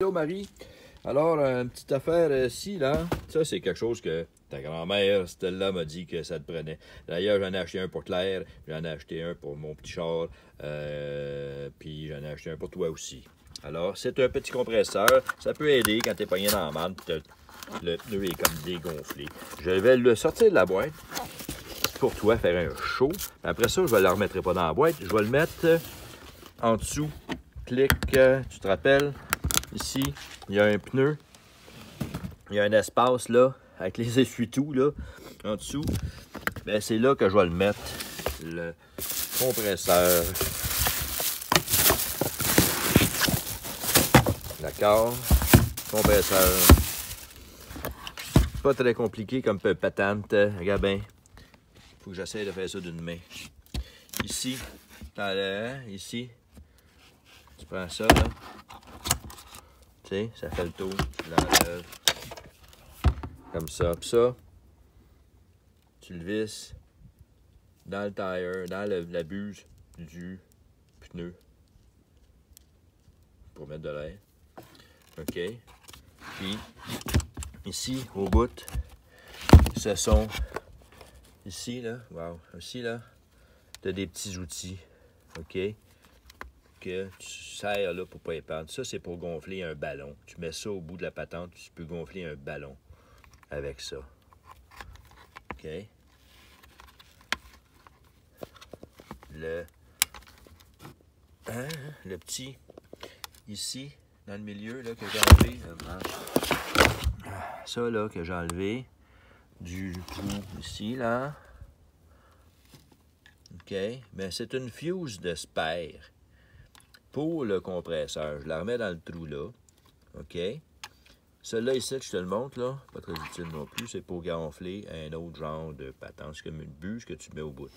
Hello Marie. Alors, une petite affaire ici, là. Ça, c'est quelque chose que ta grand-mère, Stella, m'a dit que ça te prenait. D'ailleurs, j'en ai acheté un pour Claire, j'en ai acheté un pour mon petit char, euh, puis j'en ai acheté un pour toi aussi. Alors, c'est un petit compresseur. Ça peut aider quand t'es pogné dans la manne, le pneu est comme dégonflé. Je vais le sortir de la boîte pour toi, faire un chaud. Après ça, je ne le remettrai pas dans la boîte. Je vais le mettre en dessous. Clic, tu te rappelles, ici, il y a un pneu. Il y a un espace là, avec les essuie-tout là, en dessous. Ben, c'est là que je vais le mettre, le compresseur. D'accord? Compresseur. Pas très compliqué comme patente. Regarde bien. Faut que j'essaie de faire ça d'une main. Ici, ici, tu prends ça, là. Tu sais, ça fait le tour. Tu l'enlèves. Comme ça. Puis ça, tu le visses dans le tire, dans la buse du pneu pour mettre de l'air. OK. Puis, ici, au bout, ce sont, ici, là, wow, ici, là, tu as des petits outils. OK que tu sers là pour pas épandre. Ça, c'est pour gonfler un ballon. Tu mets ça au bout de la patente, tu peux gonfler un ballon avec ça. OK? Le, hein, le petit ici, dans le milieu, là, que j'ai enlevé. Ça, là, que j'ai enlevé du trou ici, là. OK? Mais ben, c'est une fuse de spare pour le compresseur. Je la remets dans le trou là. OK? Celui-là ici, je te le montre, là, pas très utile non plus, c'est pour gonfler un autre genre de patente. C'est comme une bûche que tu mets au bout.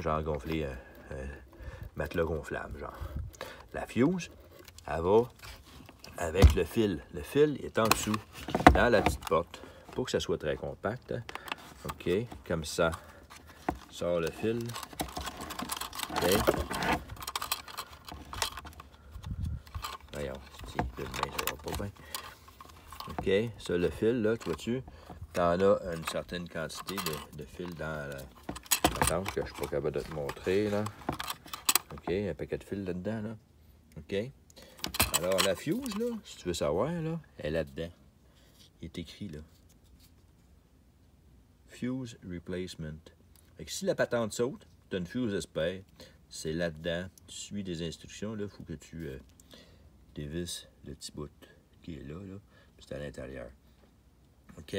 Genre gonfler un, matelas gonflable, genre. La fuse, elle va avec le fil. Le fil est en dessous, dans la petite porte, pour que ça soit très compact. Hein. OK, comme ça. Sort le fil. Va pas bien. OK, ça, le fil, là, tu vois-tu? T'en as une certaine quantité de, fil dans la patente que je suis pas capable de te montrer, là. OK, un paquet de fil là-dedans, là. OK. Alors, la fuse, là, si tu veux savoir, là, elle est là-dedans. Il est écrit, là. Fuse Replacement. Fait que si la patente saute, tu as une fuse espère, c'est là-dedans. Tu suis des instructions, là, il faut que tu... Euh, dévisse le petit bout qui est là, là c'est à l'intérieur. OK?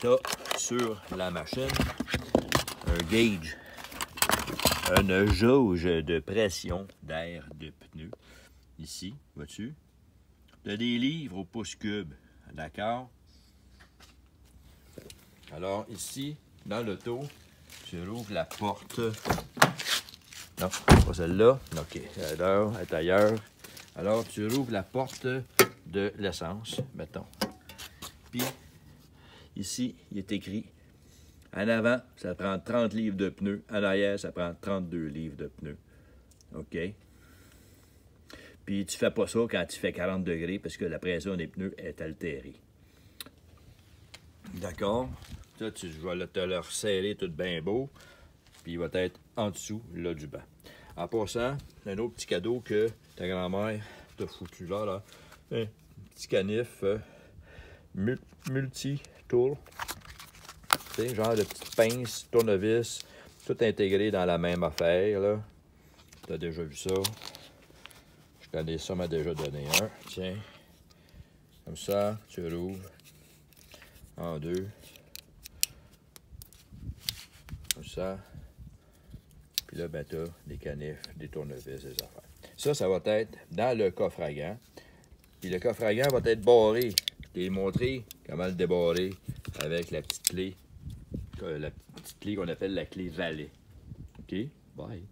Tu as sur la machine un gauge, une jauge de pression d'air de pneu. Ici, vois-tu? Tu as des livres au pouce cube, d'accord? Alors, ici, dans l'auto, tu rouvres la porte. Non, pas celle-là. OK, alors, à ailleurs. Alors, tu rouvres la porte de l'essence, mettons. Puis, ici, il est écrit en avant, ça prend 30 livres de pneus. En arrière, ça prend 32 livres de pneus. OK? Puis tu fais pas ça quand tu fais 40 degrés parce que la pression des pneus est altérée. D'accord? Ça, tu vas te le resserrer tout bien beau. Puis il va être en dessous, là, du banc. En passant, un autre petit cadeau que ta grand-mère t'a foutu là. Un petit canif euh, multi-tool. genre de petite pince, tournevis, tout intégré dans la même affaire, là. T'as déjà vu ça? Je connais ça, m'a déjà donné un. Tiens. Comme ça, tu rouvres en deux. Comme ça. Puis là, ben, t'as des canifs, des tournevis, des affaires. Ça, ça va être dans le coffre à gants. Puis le coffre à gants va être barré. Je t'ai montré comment le débarrer avec la petite clé, euh, la petite clé qu'on appelle la clé valet. OK? Bye.